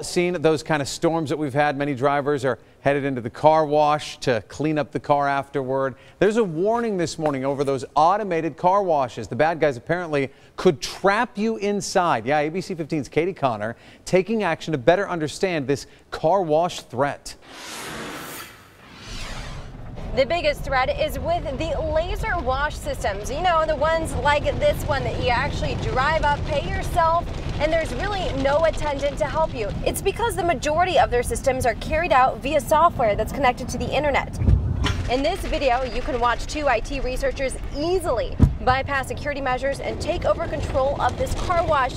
Seen those kind of storms that we've had, many drivers are headed into the car wash to clean up the car afterward. There's a warning this morning over those automated car washes. The bad guys apparently could trap you inside. Yeah, ABC 15's Katie Connor taking action to better understand this car wash threat. The biggest threat is with the laser wash systems. You know, the ones like this one that you actually drive up, pay yourself, and there's really no attendant to help you. It's because the majority of their systems are carried out via software that's connected to the internet. In this video, you can watch two IT researchers easily bypass security measures and take over control of this car wash.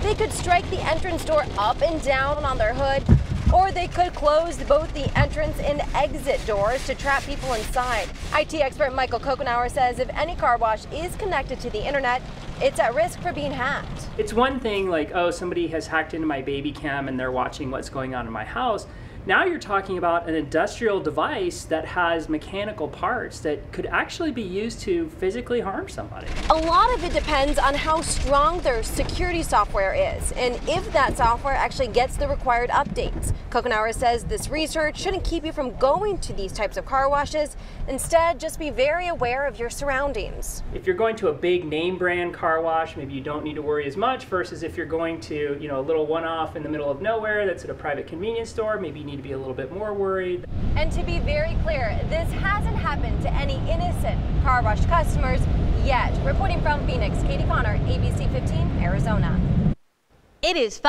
They could strike the entrance door up and down on their hood, or they could close both the entrance and exit doors to trap people inside. IT expert Michael Kokenauer says if any car wash is connected to the internet, it's at risk for being hacked. It's one thing like, oh, somebody has hacked into my baby cam and they're watching what's going on in my house. Now you're talking about an industrial device that has mechanical parts that could actually be used to physically harm somebody. A lot of it depends on how strong their security software is and if that software actually gets the required updates. Kokenauer says this research shouldn't keep you from going to these types of car washes. Instead, just be very aware of your surroundings. If you're going to a big name brand car wash, maybe you don't need to worry as much versus if you're going to, you know, a little one-off in the middle of nowhere that's at a private convenience store, maybe you need to be a little bit more worried. And to be very clear, this hasn't happened to any innocent car wash customers yet. Reporting from Phoenix, Katie Connor, ABC 15, Arizona. It is 5.